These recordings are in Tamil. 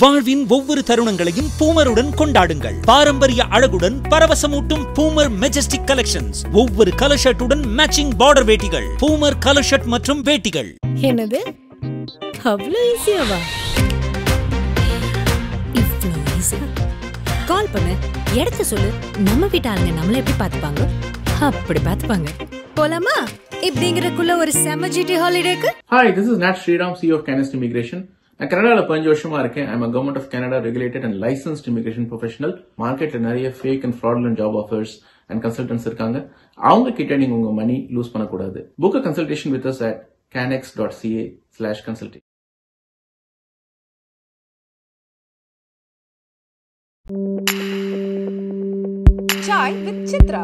வாழ்வின் ஒவ்வொரு தருணங்களையும் பூமருடன் கொண்டாடுங்கள். பாரம்பரிய அழகுடன் பரவசமூட்டும் பூமர் மெஜஸ்டிக் கலெக்ஷன்ஸ் ஒவ்வொரு கலர் ஷர்ட்டுடன் மேட்சிங் பார்டர் வேட்டிகள். பூமர் கலர் ஷர்ட் மற்றும் வேட்டிகள். என்னது? அவ்வளோ ஈஸியாவா கால் பண்ணு. இடத்த சொல்லு. நம்ம வீட்டு ஆளுங்க நம்மள எப்படி பார்த்துப்பாங்க? அப்படி பார்த்துப்பாங்க. போலாமா? இப்படிங்கிறக்குள்ள ஒரு செம GT ஹாலிடேக்கு hi this is Nat Sriram C of Canext immigration நான் கனடாவில் பதினஞ்சு வருஷமா இருக்கேன். I'm government of Canada regulated and licensed immigration professional மார்க்கெட்ல நிறைய fake and fraudulent job offers and consultants இருக்காங்க. அவங்க கிட்ட நீங்க உங்க மணி லூஸ் பண்ணக்கூடாது. Book a consultation with us at Canext dot CA slash consulting Chai with Chitra.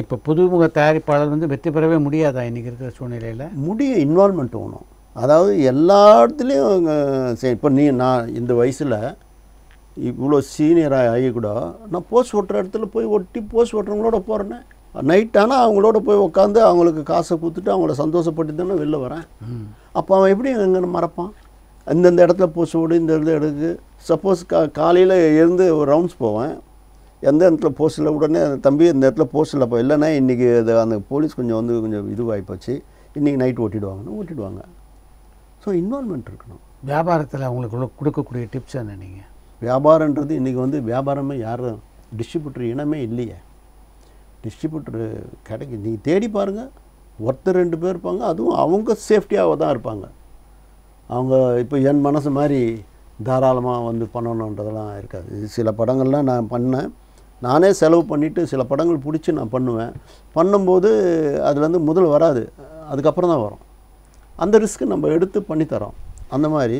இப்போ புதுமுக தயாரிப்பாளர் வந்து வெற்றி பெறவே முடியாதா இன்னைக்கு இருக்கிற சூழ்நிலையில்? முடிய இன்வால்மெண்ட் வேணும். அதாவது எல்லா இடத்துலையும் சரி இப்போ நீ நான் இந்த வயசில் இவ்வளோ சீனியராக ஆகி கூட நான் போஸ்ட் ஓட்டுற இடத்துல போய் ஒட்டி போஸ்ட் ஓட்டுறவங்களோட போகிறேன்னே நைட் ஆனால் அவங்களோட போய் உட்காந்து அவங்களுக்கு காசை கொடுத்துட்டு அவங்கள சந்தோஷப்பட்டு தானே வெளில வரேன். அப்போ அவன் எப்படி எங்கே மறப்பான்? இந்தந்த இடத்துல போஸ்ட் ஓடு இந்த இடத்துல எடுக்கு. சப்போஸ் கா காலையில் எழுந்து ஒரு ரவுண்ட்ஸ் போவேன். எந்த இடத்துல போஸ்ட்டில் உடனே தம்பி இந்த இடத்துல போஸ்ட்டில் போ இல்லைன்னா இன்றைக்கி அது அந்த போலீஸ் கொஞ்சம் வந்து கொஞ்சம் இதுவாகி போச்சு இன்றைக்கி நைட் ஓட்டிடுவாங்கன்னு ஓட்டிடுவாங்க. ஸோ இன்வால்மெண்ட் இருக்கணும். வியாபாரத்தில் அவங்களுக்கு கொடுக்கக்கூடிய டிப்ஸ் என்ன நீங்கள் வியாபாரன்றது இன்றைக்கி வந்து வியாபாரமே யாரும் டிஸ்ட்ரிபியூட்டர் இனமே இல்லையே. டிஸ்ட்ரிபியூட்டர் கிடைக்கு நீங்கள் தேடி பாருங்கள் ஒருத்தர் ரெண்டு பேர் இருப்பாங்க அதுவும் அவங்க சேஃப்டியாக தான் இருப்பாங்க. அவங்க இப்போ என் மனசு மாதிரி தாராளமாக வந்து பண்ணணுன்றதெல்லாம் இருக்காது. சில படங்கள்லாம் நான் பண்ணேன். நானே செலவு பண்ணிவிட்டு சில படங்கள் பிடிச்சி நான் பண்ணுவேன். பண்ணும்போது அதுலேருந்து முதல் வராது. அதுக்கப்புறம் தான் வரும். அந்த ரிஸ்க்கு நம்ம எடுத்து பண்ணித்தரோம் அந்த மாதிரி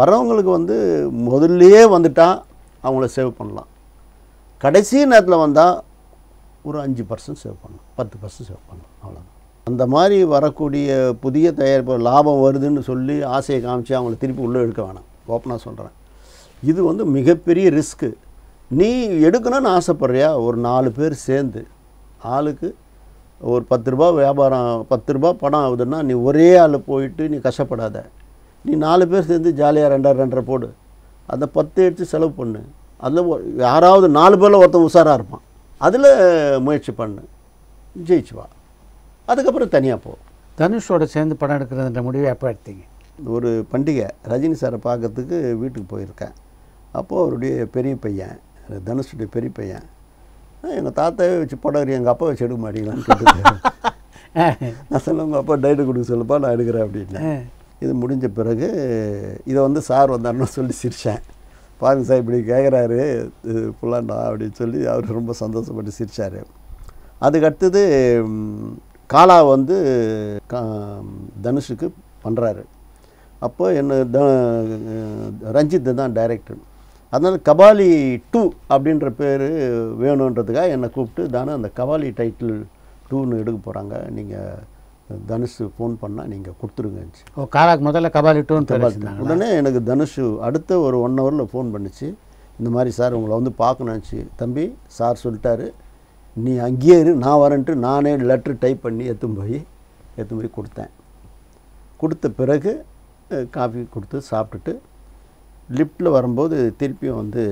வரவங்களுக்கு வந்து முதல்லையே வந்துட்டால் அவங்கள சேவ் பண்ணலாம். கடைசி நேரத்தில் வந்தால் ஒரு அஞ்சு பர்சன்ட் சேவ் பண்ணலாம். பத்து பர்சன்ட் சேவ் பண்ணலாம். அவ்வளோதான் அந்த மாதிரி வரக்கூடிய புதிய தயாரிப்பு லாபம் வருதுன்னு சொல்லி ஆசையை காமிச்சு அவங்கள திருப்பி உள்ளே எடுக்க வேணாம். ஓப்பனாக சொல்கிறேன் இது வந்து மிகப்பெரிய ரிஸ்க்கு நீ எடுக்கணும்னு ஆசைப்பட்றியா? ஒரு நாலு பேர் சேர்ந்து. ஆளுக்கு ஒரு பத்து ரூபா வியாபாரம் பத்து ரூபா படம் ஆகுதுன்னா நீ ஒரே ஆள் போயிட்டு நீ கஷ்டப்படாத. நீ நாலு பேர் சேர்ந்து ஜாலியாக ரெண்டரை ரெண்டரை போடு. அந்த பத்து எடுத்து செலவு பண்ணு. அதில் யாராவது நாலு பேரில் ஒருத்தன் உஷாராக இருப்பான். அதில் முயற்சி பண்ணு. ஜெயிச்சு வா. அதுக்கப்புறம் தனியாக போ. தனுஷோட சேர்ந்து படம் எடுக்கிறதுன்ற முடிவை எப்போ எடுத்தீங்க? ஒரு பண்டிகை. ரஜினி சாரை பார்க்கறதுக்கு வீட்டுக்கு போயிருக்கேன். அப்போது அவருடைய பெரிய பையன். தனுஷுடைய பெரிய பையன். எங்கள் தாத்தாவே வச்சு படம் எங்கள் அப்பா வச்சு எடுக்க மாட்டீங்களான்னு கேட்டு நான் சொன்ன உங்கள் அப்பா டைட்டு கொடுக்க சொல்லுப்பா நான் எடுக்கிறேன் அப்படின்னு இது முடிஞ்ச பிறகு இதை வந்து சார் வந்தாருன்னு சொல்லி சிரித்தேன் பாருங்க சார் இப்படி கேட்குறாரு புல்லாண்டா அப்படின்னு சொல்லி அவர் ரொம்ப சந்தோஷப்பட்டு சிரித்தார் அதுக்கு அடுத்தது ம், காலா வந்து கா- தனுஷுக்கு பண்ணுறாரு அப்போ என்ன த ரஞ்சித் தான் டைரக்டர் அதனால் கபாலி டூ அப்படின்ற பேர் வேணுன்றதுக்காக என்னை கூப்பிட்டு தானே அந்த கபாலி டைட்டில் டூன்னு எடுக்க போகிறாங்க நீங்கள் தனுஷ் ஃபோன் பண்ணால் நீங்கள் கொடுத்துருங்கன்னு ஓ காலாக்கு முதல்ல கபாலி டூன்னு வச்சிருந்தாங்களா? உடனே எனக்கு தனுஷ் அடுத்த ஒரு ஒன் ஹவரில் ஃபோன் பண்ணிச்சு. இந்த மாதிரி சார் உங்களை வந்து பார்க்கணுச்சு தம்பி சார் சொல்லிட்டாரு. நீ அங்கேயே இரு நான் வரேன்ட்டு நானே லெட்ரு டைப் பண்ணி எடுத்துன்னு போய் எடுத்துன்னு போய் கொடுத்தேன். கொடுத்த பிறகு காஃபி கொடுத்து சாப்பிட்டுட்டு லிஃப்ட்டில் வரும்போது திருப்பியும் வந்து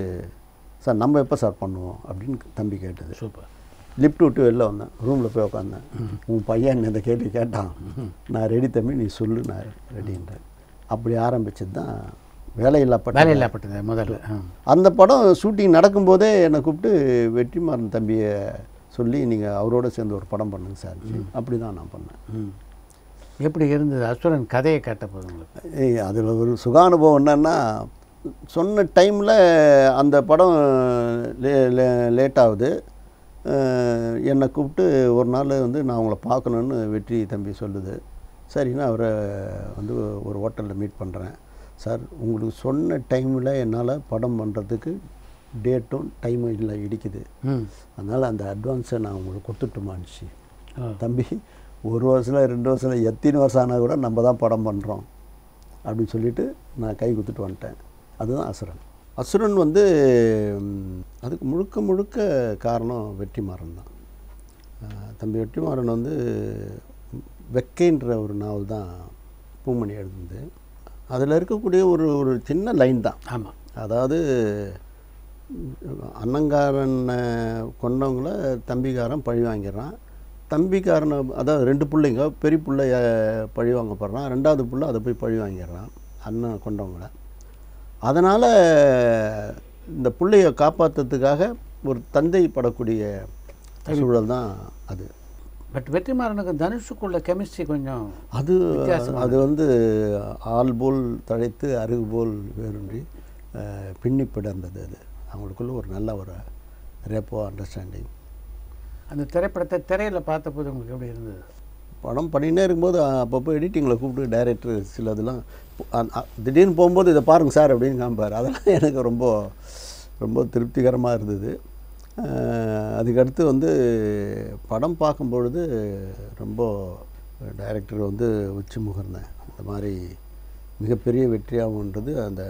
சார் நம்ம எப்போ சார் பண்ணுவோம்? அப்படின்னு தம்பி கேட்டது. சூப்பர். லிஃப்ட் விட்டு வெளில வந்தேன். ரூமில் போய் உட்காந்தேன் உன் பையன் இந்த கேள்வி கேட்டான். நான் ரெடி தம்பி நீ சொல்லு நான் ரெடின்றேன் அப்படி ஆரம்பிச்சது தான் வேலையில்லா பட்டம் வேலையில்லாப்பட்டது முதல்ல. அந்த படம் ஷூட்டிங் நடக்கும்போதே என்னை கூப்பிட்டு வெற்றிமாறன் தம்பியை சொல்லி நீங்கள் அவரோட சேர்ந்து ஒரு படம் பண்ணுங்க சார். அப்படி தான் நான் பண்ணேன். எப்படி இருந்தது? அசுரன் கதையை கேட்ட போது உங்களுக்கு அதில் ஒரு சுகானுபவம் என்னன்னா சொன்ன டைமில் அந்த படம் லே லேட் ஆகுது என்னை கூப்பிட்டு ஒரு நாள் வந்து நான் உங்களை பார்க்கணுன்னு வெற்றி தம்பி சொல்லுது. சரின்னு அவரை வந்து ஒரு ஹோட்டலில் மீட் பண்ணுறேன் சார் உங்களுக்கு சொன்ன டைமில் என்னால் படம் பண்ணுறதுக்கு டேட்டும் டைமும் இல்லை இடிக்குது. அதனால் அந்த அட்வான்ஸை நான் உங்களுக்கு கொடுத்துட்டுமான்ச்சு. தம்பி ஒரு வருஷம் ரெண்டு வருஷம் எத்தனை வருஷம் ஆனால் கூட நம்ம தான் படம் பண்ணுறோம் அப்படின்னு சொல்லிட்டு நான் கை குத்துட்டு வந்துட்டேன். அதுதான் அசுரன். அசுரன் வந்து அதுக்கு முழுக்க முழுக்க காரணம் வெற்றிமாறன் தான். தம்பி வெற்றிமாறன் வந்து வெக்கைன்ற ஒரு நாவல் தான் பூமணி எழுதுனது. அதில் இருக்கக்கூடிய ஒரு ஒரு சின்ன லைன் தான். ஆமாம் அதாவது அண்ணங்காரனை கொண்டவங்கள தம்பிக்காரன் பழி வாங்கிடுறான். தம்பிக்காரனை அதாவது ரெண்டு பிள்ளைங்க பெரிய பிள்ளை அஹ், பழி வாங்கப்படுறான் ரெண்டாவது பிள்ளை அதை போய் பழி வாங்கிடுறான் அண்ணன் கொண்டவங்கள. அதனால் இந்த பிள்ளைய காப்பாற்றுறதுக்காக ஒரு தந்தை படக்கூடிய சூழல் தான் அது. பட் வெற்றிமாறனுக்கு தனுஷுக்குள்ள கெமிஸ்ட்ரி கொஞ்சம் அது. அது வந்து ஆள் போல் தழைத்து அருகு போல் வேறுன்றி பின்னி பிடர்ந்தது அது. அவங்களுக்குள்ள ஒரு நல்ல ஒரு ரேப்போ அண்டர்ஸ்டாண்டிங் அந்த திரைப்படத்தை திரையில் பார்த்தபோது உங்களுக்கு எப்படி இருந்தது? படம் பண்ணினே இருக்கும்போது அப்பப்போ எடிட்டிங்கில் கூப்பிட்டு டைரக்டர் சில இதெல்லாம் திடீர்னு போகும்போது இதை பாருங்கள் சார் அப்படின்னு காமிப்பார். அதெல்லாம் எனக்கு ரொம்ப ரொம்ப திருப்திகரமாக இருந்தது. அதுக்கடுத்து வந்து படம் பார்க்கும் பொழுது ரொம்ப டைரக்டர் வந்து உச்சி முகர்ந்தேன். இந்த மாதிரி மிகப்பெரிய வெற்றியாகுன்றது அந்த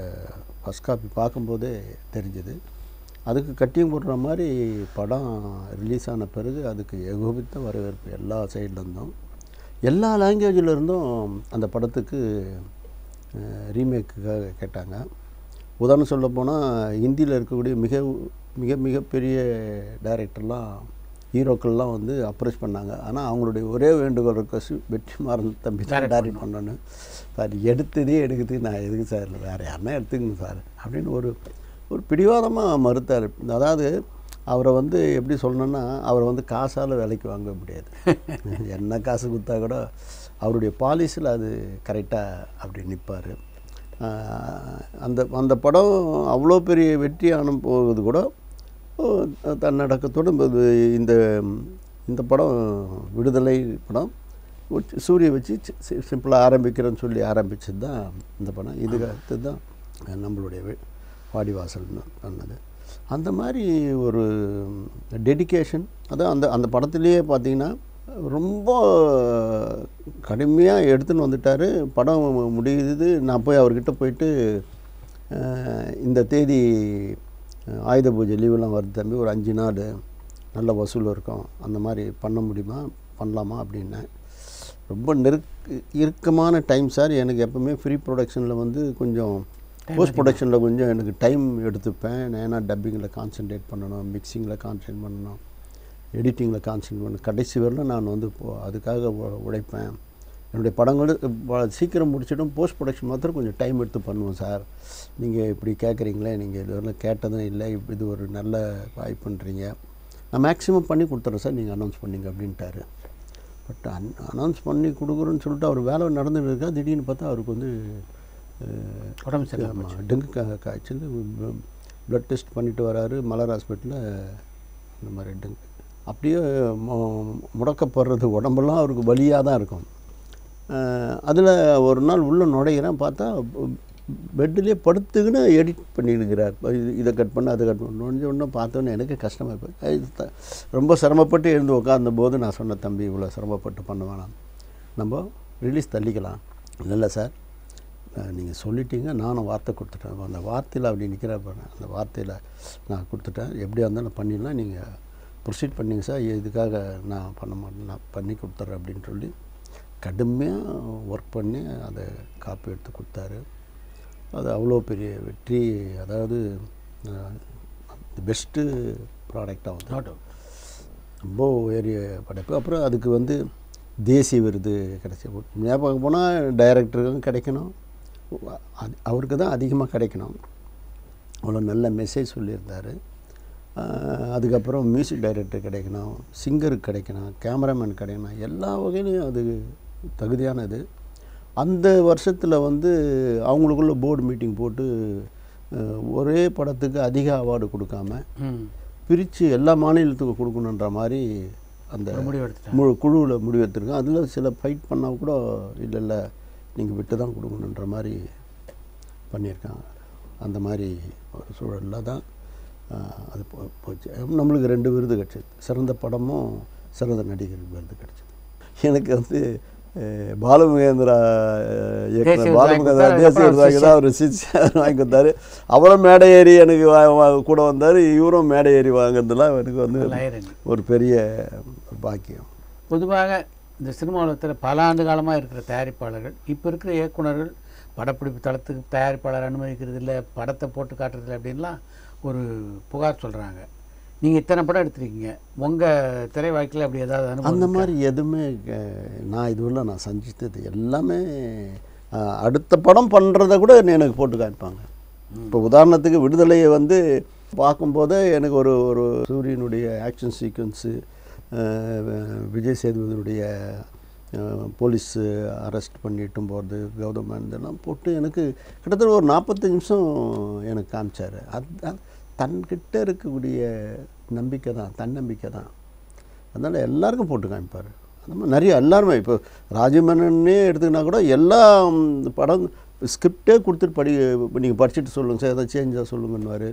ஃபஸ்ட் காப்பி பார்க்கும்போதே தெரிஞ்சுது. அதுக்கு கட்டியும் போடுற மாதிரி படம் ரிலீஸ் ஆன பிறகு அதுக்கு ஏகோபித்த வரவேற்பு எல்லா சைட்லேருந்தும் எல்லா லாங்குவேஜில் இருந்தும் அந்த படத்துக்கு ரீமேக்குக்காக கேட்டாங்க. உதாரணம் சொல்ல போனால் ஹிந்தியில் இருக்கக்கூடிய மிக மிக மிகப்பெரிய டைரக்டர்லாம் ஹீரோக்கள்லாம் வந்து அப்ரோச் பண்ணாங்க. ஆனால் அவங்களுடைய ஒரே வேண்டுகோள் request வெற்றிமாறன் தம்பி தான் டைரக்ட் பண்ணணும். சார் எடுத்ததே எடுக்குது நான் எதுக்கு சார் இல்லை. வேறு யாருன்னா எடுத்துக்கங்க சார் அப்படின்னு ஒரு ஒரு பிடிவாதமாக மறுத்தார். அதாவது அவரை வந்து எப்படி சொல்லணும்னா அவரை வந்து காசால் விலைக்கு வாங்க முடியாது. என்ன காசு கொடுத்தா கூட அவருடைய பாலிசியில் அது கரெக்டாக அப்படி நிற்பார். அந்த அந்த படம் அவ்வளோ பெரிய வெற்றியான போகுது கூட ஓ, தன்னடக்கத்தோடு இந்த இந்த படம் விடுதலை படம். சூரிய வச்சு சிம்பிளாக ஆரம்பிக்கிறேன்னு சொல்லி ஆரம்பிச்சது தான் இந்த படம். இதுக்கு அடுத்து தான் நம்மளுடைய வெ- வாடிவாசல்னு பண்ணது. அந்த மாதிரி ஒரு டெடிகேஷன் அதான் அந்த அந்த படத்துலேயே பார்த்தீங்கன்னா ரொம்ப கடுமையாக எடுத்துன்னு வந்துட்டார். படம் முடியுது. நான் போய் அவர்கிட்ட போயிட்டு இந்த தேதி ஆயுத பூஜை லீவெல்லாம் வருது தம்பி. ஒரு அஞ்சு நாள் நல்ல வசூல் இருக்கும். அந்த மாதிரி பண்ண முடியுமா? பண்ணலாமா? அப்படின்னேன். ரொம்ப நெருக் இறுக்கமான டைம் சார். எனக்கு எப்பவுமே ஃப்ரீ ப்ரொடக்ஷனில் வந்து கொஞ்சம் போஸ்ட் ப்ரொடக்ஷனில் கொஞ்சம் எனக்கு டைம் எடுத்துப்பேன். நான் ஏன்னா டப்பிங்கில் கான்சென்ட்ரேட் பண்ணணும் மிக்சிங்கில் கான்சென்ட்ரேட் பண்ணணும். எடிட்டிங்கில் கான்சென்ட்ரேட் பண்ணணும் கடைசி வரலும் நான் வந்து அதுக்காக உழைப்பேன். என்னுடைய படங்கள் வ- சீக்கிரம் முடிச்சிடும் போஸ்ட் ப்ரொடக்ஷன் மாத்திரம் கொஞ்சம் டைம் எடுத்து பண்ணுவோம் சார் நீங்கள் இப்படி கேட்குறீங்களே நீங்கள் இதுவரை கேட்டதும் இல்லை இது ஒரு நல்ல வாய்ப்புன்றீங்க நான் மேக்ஸிமம் பண்ணி கொடுத்துட்றேன் சார் நீங்கள் அனௌன்ஸ் பண்ணீங்க அப்படின்ட்டாரு. பட் அன் அனௌன்ஸ் பண்ணி கொடுக்குறோன்னு சொல்லிட்டு அவர் வேலை நடந்துட்டு இருக்கா திடீர்னு பார்த்தா அவருக்கு வந்து உடம்பு சரியில்லாம ஆமா, டெங்கு கா காய்ச்சல் ப்ளட் டெஸ்ட் பண்ணிட்டு வராரு மலர் ஹாஸ்பிட்டலில் இந்த மாதிரி டெங்கு அப்படியே முடக்கப்படுறது உடம்பெல்லாம் அவருக்கு வலியாக தான் இருக்கும் அதில் ஒரு நாள் உள்ளே நுழைகிறேன் பார்த்தா பெட்டிலே படுத்துக்கின்னு எடிட் பண்ணியிருக்கிறார் இது- இதை கட் பண்ண அதை கட் பண்ண. நுழைஞ்ச உடனே பார்த்தோன்னே எனக்கு கஷ்டமாக போய் இது த- ரொம்ப சிரமப்பட்டு எழுந்து உட்கார்ந்த போது நான் சொன்ன தம்பி இவ்வளோ சிரமப்பட்டு பண்ண வேணாம். நம்ம ரிலீஸ் தள்ளிக்கலாம். இல்லை சார். நீங்கள் சொல்லிட்டீங்க. நானும் வார்த்தை கொடுத்துட்டேன். அந்த வார்த்தையில் அப்படி நிற்கிற அந்த வார்த்தையில் நான் கொடுத்துட்டேன். எப்படியா இருந்தாலும் பண்ணிடலாம். நீங்கள் ப்ரொசீட் பண்ணிங்க சார் இதுக்காக நான் பண்ண மாட்டேன் நான் பண்ணி கொடுத்துட்றேன் அப்படின்னு சொல்லி கடுமையாக ஒர்க் பண்ணி அதை காப்பி எடுத்து கொடுத்தாரு. அது அவ்வளோ பெரிய வெற்றி அதாவது பெஸ்ட்டு ப்ராடக்டாக வந்து ரொம்ப உயரிய படைப்பு. அப்புறம் அதுக்கு வந்து தேசிய விருது கிடைச்சி ஞாபகம் போனால் டைரக்டருக்கும் கிடைக்கணும். அது அவருக்கு தான் அதிகமாக கிடைக்கணும். அவ்வளோ நல்ல மெசேஜ் சொல்லியிருந்தார். அதுக்கப்புறம் மியூசிக் டைரக்டர் கிடைக்கணும் சிங்கருக்கு கிடைக்கணும் கேமராமேன் கிடைக்கணும் எல்லா வகையிலையும் அது தகுதியானது. அந்த வருஷத்தில் வந்து அவங்களுக்குள்ள போர்டு மீட்டிங் போட்டு ஒரே படத்துக்கு அதிக அவார்டு கொடுக்காம பிரித்து எல்லா மாநிலத்துக்கும் கொடுக்கணுன்ற மாதிரி அந்த. முழு குழுவில் முடிவெடுத்திருக்கோம் அதில் சில ஃபைட் பண்ணால் கூட இல்லை இல்லை நீங்கள் விட்டு தான் கொடுக்கணுன்ற மாதிரி பண்ணியிருக்காங்க. அந்த மாதிரி ஒரு சூழலில் தான் அது போ போச்சு. நம்மளுக்கு ரெண்டு விருது கிடச்சிது. சிறந்த படமும் சிறந்த நடிகர் விருது கிடச்சிது. எனக்கு வந்து பாலுமகேந்திரா இயக்குனர் பாலுமகேந்திரா தேசிய தான் அவர் சிக்ஸ் வாங்கி கொடுத்தாரு. அவரும் மேடை ஏறி எனக்கு கூட வந்தார். இவரும் மேடை ஏறி வாங்குறதுலாம் எனக்கு வந்து ஒரு பெரிய பாக்கியம். பொதுவாக இந்த சினிமா உலகத்தில் பல ஆண்டு காலமாக இருக்கிற தயாரிப்பாளர்கள் இப்போ இருக்கிற இயக்குனர்கள் படப்பிடிப்பு தளத்துக்கு தயாரிப்பாளர் அனுமதிக்கிறது இல்லை படத்தை போட்டு காட்டுறதில்ல அப்படின்லாம் ஒரு புகார் சொல்கிறாங்க நீங்கள் இத்தனை படம் எடுத்திருக்கீங்க. உங்கள் திரை வாழ்க்கையில் அப்படி ஏதாவது அந்த மாதிரி எதுவுமே நான் இதுவரை நான் சந்தித்தது எல்லாமே அடுத்த படம் பண்ணுறத கூட எனக்கு போட்டு காமிப்பாங்க. இப்போ உதாரணத்துக்கு விடுதலையை வந்து பார்க்கும்போதே எனக்கு ஒரு ஒரு சூரியனுடைய ஆக்ஷன் சீக்வன்ஸு விஜய் சேதுபதியுடைய போலீஸ் அரெஸ்ட் பண்ணிட்டும் போகிறது கௌதம் இதெல்லாம் போட்டு எனக்கு கிட்டத்தட்ட ஒரு நாற்பத்தஞ்சு நிமிஷம் எனக்கு காமிச்சார். அது தன்கிட்ட இருக்கக்கூடிய நம்பிக்கை தான் தன்னம்பிக்கை தான். அதனால் எல்லாருக்கும் போட்டு காமிப்பார். அந்த மாதிரி நிறைய எல்லாருமே இப்போ ராஜமேனனே எடுத்துக்கினா கூட எல்லா படம் ஸ்கிரிப்டே கொடுத்துட்டு படி நீங்கள் படிச்சுட்டு சொல்லுங்கள் சார் எதாவது சேஞ்சாக சொல்லுங்கன்னுவார்.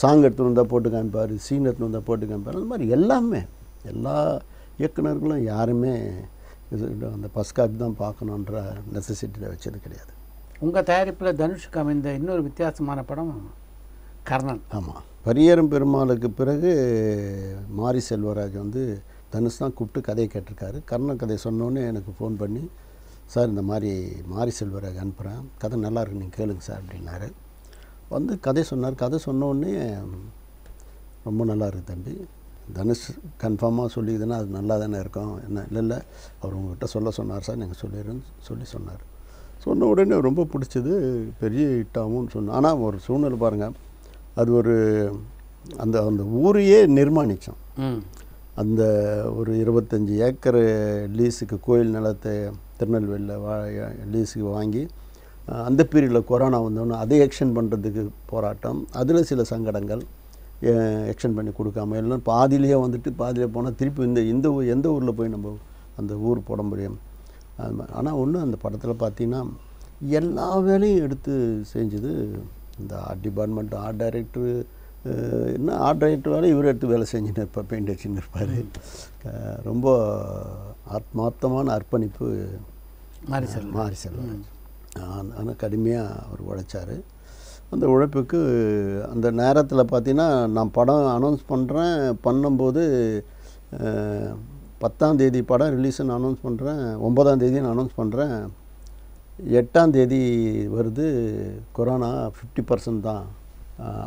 சாங் எடுத்துன்னு வந்தால் போட்டு காமிப்பார் சீன் எடுத்துன்னு வந்தால் போட்டு காமிப்பார். அந்த மாதிரி எல்லாமே எல்லா இயக்குனர்களும் யாருமே இது அந்த பஸ் காப்பி தான் பார்க்கணுன்ற நெசசிட்டியில் வச்சது கிடையாது. உங்கள் தயாரிப்பில் தனுஷுக்கு அமைந்த இன்னொரு வித்தியாசமான படம் கர்ணன். ஆமாம் பரியரும் பெருமாளுக்கு பிறகு மாரி செல்வராஜ் வந்து தனுஷ் தான் கூப்பிட்டு கதையை கேட்டிருக்காரு. கர்ணன் கதை சொன்னோன்னே எனக்கு ஃபோன் பண்ணி சார் இந்த மாதிரி மாரி செல்வராஜ் அனுப்புகிறேன் கதை நல்லா இருக்கு நீங்கள் கேளுங்க சார் அப்படின்னாரு. வந்து கதை சொன்னார். கதை சொன்னோடனே ரொம்ப நல்லா இருக்கு தம்பி. தனுஷ் கன்ஃபார்மாக சொல்லிதுன்னா அது நல்லா தானே இருக்கும். என்ன இல்லை இல்லை. அவர் உங்கள்கிட்ட சொல்ல சொன்னார் சார். நீங்கள் சொல்லிடுன்னு சொல்லி சொன்னார். சொன்ன உடனே ரொம்ப பிடிச்சது பெரிய ஹிட்டாகும்னு சொன்னேன் ஆனால் ஒரு சூழ்நிலை பாருங்கள் அது ஒரு அந்த அந்த ஊரையே நிர்மாணித்தோம் அந்த ஒரு இருபத்தஞ்சி ஏக்கர் லீஸுக்கு கோயில் நிலத்தை திருநெல்வேலியில் வா லீஸுக்கு வாங்கி அந்த பீரியடில் கொரோனா வந்தோன்னே அதை எக்ஸ்டெண்ட் பண்ணுறதுக்கு போராட்டம். அதில் சில சங்கடங்கள் எக்ஸ்டெண்ட் பண்ணி கொடுக்காம எல்லாம் பாதியிலேயே வந்துட்டு பாதியிலே போனால் திருப்பி இந்த இந்த ஊர் எந்த ஊரில் போய் நம்ம அந்த ஊர் போட முடியும்? அது மாதிரி. ஆனால் ஒன்று அந்த படத்தில் பார்த்தீங்கன்னா எல்லா வேலையும் எடுத்து செஞ்சது இந்த ஆர்ட் டிபார்ட்மெண்ட் ஆர்ட் டைரக்டரு என்ன ஆர்ட் டைரக்டர் வேலை இவர் எடுத்து வேலை செஞ்சுன்னு இருப்பார் பெயிண்ட் அடிச்சுன்னு இருப்பார். ரொம்ப ஆத்மார்த்தமான அர்ப்பணிப்பு மாரி செல்வம். மாரி செல்வம் ஆனால் கடுமையாக அவர் உழைச்சார். அந்த உழைப்புக்கு அந்த நேரத்தில் பார்த்தீங்கன்னா நான் படம் அனௌன்ஸ் பண்ணுறேன் பண்ணும்போது பத்தாம் தேதி படம் ரிலீஸ்னு அனௌன்ஸ் பண்ணுறேன் ஒன்பதாம் தேதி நான் அனௌன்ஸ் பண்ணுறேன் எட்டாம் தேதி வருது கொரோனா ஃபிஃப்டி பர்சன்ட் தான்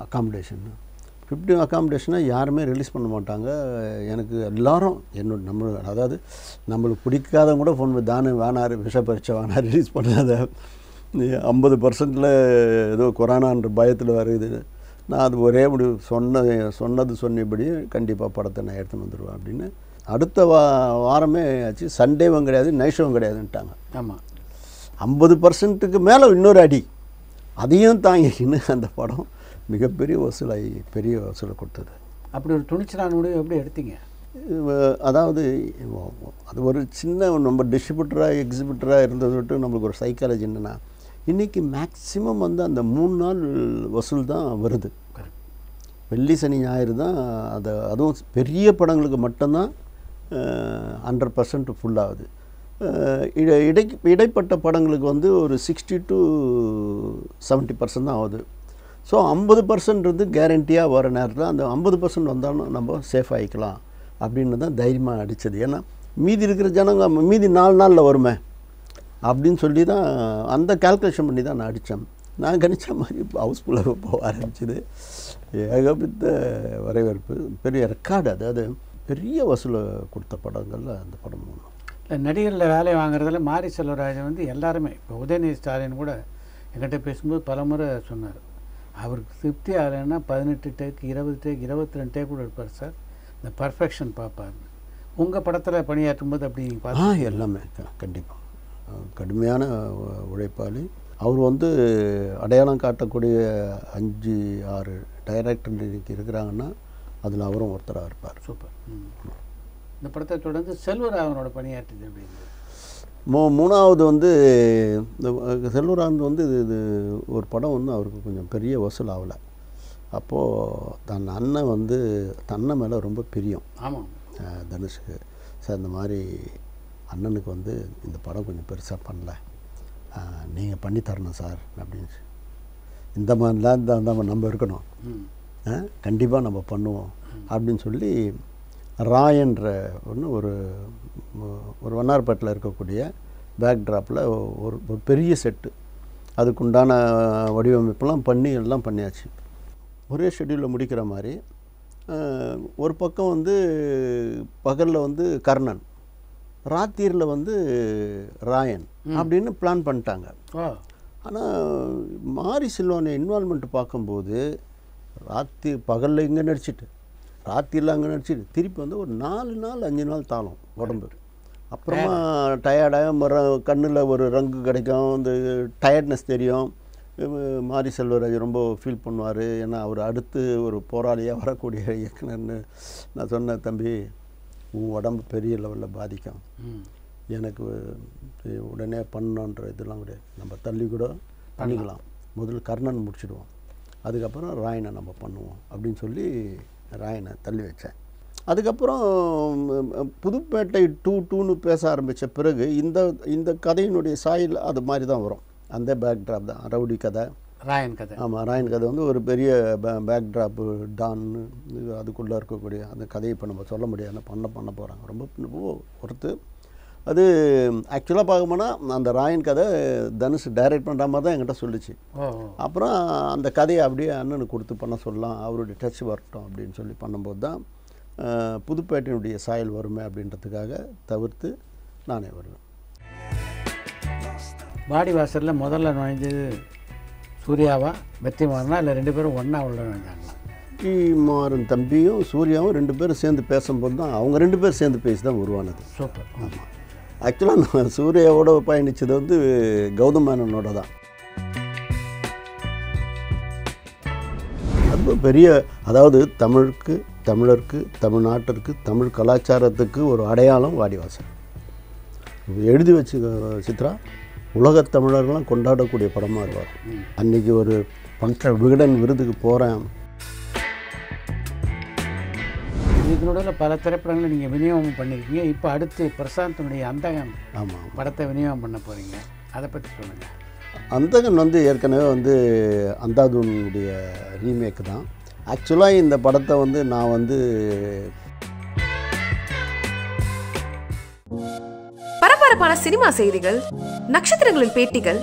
அக்காமடேஷன் ஃபிஃப்டி அக்காமடேஷனை யாருமே ரிலீஸ் பண்ண மாட்டாங்க. எனக்கு எல்லாரும் என்னோட நம்ம அதாவது நம்மளுக்கு பிடிக்காதவங்க கூட ஃபோன் பண்ணி தானே வேணாரு விஷ பரீட்சை வேணார் ரிலீஸ் பண்ணாத ஐம்பது பர்சன்டில் ஏதோ கொரோனான்ற பயத்தில் வருது. நான் அது ஒரே முடிவு சொன்ன சொன்னது சொன்னபடி கண்டிப்பாக படத்தை நான் எடுத்துன்னு வந்துடுவேன் அப்படின்னு. அடுத்த வா வாரமே ஆச்சு. சண்டேவும் கிடையாது நைஷவும் கிடையாதுன்ட்டாங்க. ஆமாம் ஐம்பது பர்சன்ட்டுக்கு மேலே இன்னொரு அடி. அதையும் தாங்கிக்கின்னு அந்த படம் மிகப்பெரிய வசூலாகி பெரிய வசூலை கொடுத்தது. அப்படி ஒரு துணிச்சலான முடிவு எப்படி எடுத்தீங்க? அதாவது அது ஒரு சின்ன நம்ம டிஸ்ட்ரிபியூட்டராக எக்ஸிபியூட்டராக இருந்ததை விட்டு நம்மளுக்கு ஒரு சைக்காலஜி என்னென்னா இன்றைக்கி மேக்ஸிமம் வந்து அந்த மூணு நாள் வசூல் தான் வருது. வெள்ளி சனி ஞாயிறு தான் அதை அதுவும் பெரிய படங்களுக்கு மட்டும்தான் ஹண்ட்ரட் பர்சன்ட் ஃபுல்லாகுது இடை இடை இடைப்பட்ட படங்களுக்கு வந்து ஒரு சிக்ஸ்டி டு செவன்ட்டி பர்சன்ட் தான் ஆகுது. ஸோ ஐம்பது பர்சன்ட்ருந்து கேரண்டியாக வர நேரத்தில் அந்த ஐம்பது பர்சன்ட் வந்தாலும் நம்ம சேஃப் ஆகிக்கலாம் அப்படின்னு தான் தைரியமாக அடித்தது ஏன்னா மீதி இருக்கிற ஜனங்க மீதி நாலு நாளில் வருமே அப்படின்னு சொல்லி தான் அந்த கால்குலேஷன் பண்ணி தான் நான் அடித்தேன் நான் கணிச்ச மாதிரி ஹவுஸ்ஃபுல்லாக போக ஆரம்பிச்சிது. ஏகபித்த வரவேற்பு பெரிய ரெக்கார்டு அதாவது பெரிய வசூலை கொடுத்த படங்களில் அந்த படம் ஒன்று நடிகரில் வேலை வாங்குறதுல மாரி செல்வராஜன் வந்து எல்லாருமே இப்போ உதயநிதி ஸ்டாலின் கூட என்கிட்ட பேசும்போது பலமுறை சொன்னார். அவருக்கு திருப்தி ஆகலைன்னா பதினெட்டு டேக் இருபது டேக் இருபத்தி ரெண்டு டேக் கூட எடுப்பார் சார். இந்த பர்ஃபெக்ஷன் பார்ப்பார் உங்கள் படத்தில் பணியாற்றும் போது அப்படி பார்த்து எல்லாமே கண்டிப்பாக கடுமையான உழைப்பாளி. அவர் வந்து அடையாளம் காட்டக்கூடிய அஞ்சு ஆறு டைரக்டர் இன்னைக்கு இருக்கிறாங்கன்னா அதில் அவரும் ஒருத்தராக இருப்பார். சூப்பர். இந்த படத்தை தொடர்ந்து செல்வராகவனோட பணியாற்றியது அப்படிங்கிறது. மூ மூணாவது வந்து இந்த செல்வராஜ் வந்து இது இது ஒரு படம் வந்து அவருக்கு கொஞ்சம் பெரிய வசூல் ஆகலை. அப்போது தன் அண்ணன் வந்து தன்னை மேலே ரொம்ப பிரியம். ஆமாம். தனுஷுக்கு. சார் இந்த மாதிரி அண்ணனுக்கு வந்து இந்த படம் கொஞ்சம் பெருசாக பண்ணல. நீங்கள் பண்ணி தரணும் சார் அப்படின்னு. இந்த மாதிரிலாம் இந்த நம்ம இருக்கணும். கண்டிப்பாக நம்ம பண்ணுவோம் அப்படின்னு சொல்லி ராயன்ற ஒன்று ஒரு ஒரு வண்ணார்பேட்டில் இருக்கக்கூடிய பேக் ட்ராப்பில் ஒரு ஒரு பெரிய செட்டு அதுக்குண்டான வடிவமைப்பெல்லாம் பண்ணி எல்லாம் பண்ணியாச்சு. ஒரே ஷெட்யூலில் முடிக்கிற மாதிரி ஒரு பக்கம் வந்து பகலில் வந்து கர்ணன் ராத்திரியில் வந்து ராயன் அப்படின்னு பிளான் பண்ணிட்டாங்க. ஆனால் மாரி செல்வனை இன்வால்மெண்ட் பார்க்கும்போது ராத்திரி பகலில் இங்கே நடிச்சிட்டு. ராத்திரியில் அங்கே நடிச்சிட்டு திருப்பி வந்து ஒரு நாலு நாள் அஞ்சு நாள் தாளும் உடம்பு. அப்புறமா டயர்டாக மர கண்ணில் ஒரு ரங்கு கிடைக்கும். இந்த டயர்ட்னஸ் தெரியும். மாரி செல்வராஜ் ரொம்ப ஃபீல் பண்ணுவார். ஏன்னா அவர் அடுத்து ஒரு போராளியாக வரக்கூடிய இயக்குனர்னு நான் சொன்னேன் தம்பி உன் உடம்பு பெரிய லெவலில் பாதிக்கும். எனக்கு உடனே பண்ணணுன்ற இதெல்லாம் கிடையாது. நம்ம தள்ளி கூட பண்ணிக்கலாம். முதல்ல கர்ணன் முடிச்சிடுவோம். அதுக்கப்புறம் ராயனை நம்ம பண்ணுவோம். அப்படின்னு சொல்லி ராயனை தள்ளி வச்சேன். அதுக்கப்புறம் புதுப்பேட்டை டூ டூன்னு பேச ஆரம்பித்த பிறகு இந்த இந்த கதையினுடைய சாயல் அது மாதிரி தான் வரும். அந்த பேக் ட்ராப் தான். ரவுடி கதை. ராயன் கதை. ஆமாம் ராயன் கதை வந்து ஒரு பெரிய பேக் ட்ராப்பு டான் இது அதுக்குள்ளே இருக்கக்கூடிய அந்த கதையை இப்போ நம்ம சொல்ல முடியாது. பண்ண பண்ண போகிறாங்க ரொம்ப ஓ, ஒருத்து அது ஆக்சுவலாக பார்க்க போனால் அந்த ராயன் கதை தனுஷ் டைரக்ட் பண்ணுற மாதிரி தான் என்கிட்ட சொல்லுச்சு. அப்புறம் அந்த கதையை அப்படியே அண்ணனுக்கு கொடுத்து பண்ண சொல்லலாம் அவருடைய டச் வரட்டும் அப்படின்னு சொல்லி பண்ணும்போது தான் புதுப்பேட்டையினுடைய சாயல் வருமே அப்படின்றதுக்காக தவிர்த்து நானே வருவேன். பாடி வாசலில் முதல்ல நுழைஞ்சது சூர்யாவா வெற்றிமாறனா இல்லை ரெண்டு பேரும் ஒன்றா உள்ள நுழைஞ்சாங்களா? மாறன் தம்பியும் சூர்யாவும் ரெண்டு பேரும் சேர்ந்து பேசும்போது தான் அவங்க ரெண்டு பேரும் சேர்ந்து பேசி தான் உருவானது. சூப்பர். ஆமாம் ஆக்சுவலாக நான் சூர்யாவோட பயணித்தது வந்து கௌதம் மேனனோட தான். ரொம்ப பெரிய அதாவது தமிழுக்கு தமிழருக்கு தமிழ்நாட்டிற்கு தமிழ் கலாச்சாரத்துக்கு ஒரு அடையாளம் வாடிவாசல். எழுதி வச்சு சித்ரா உலகத் தமிழர்கள்லாம் கொண்டாடக்கூடிய படமாக இருவார் அன்னைக்கு ஒரு ஃபங்க்ஷன் விகடன் விருதுக்கு போகிறேன் நடுவில் பல திரைப்படங்களை நீங்கள் விநியோகம் பண்ணியிருக்கீங்க இப்போ அடுத்து பிரசாந்தனுடைய அந்தகன் ஆமாம் படத்தை விநியோகம் பண்ண போகிறீங்க அதை பற்றி சொல்லுங்கள் அந்தகன் வந்து ஏற்கனவே வந்து அந்தாதுனுடைய ரீமேக் தான். ஆக்சுவலாக இந்த படத்தை வந்து நான் வந்து பரபரப்பான சினிமா செய்திகள் நட்சத்திரங்களின் பேட்டிகள்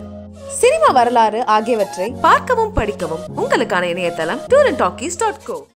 சினிமா வரலாறு ஆகியவற்றை பார்க்கவும் படிக்கவும் உங்களுக்கான இணையதளம் tour and talkies dot co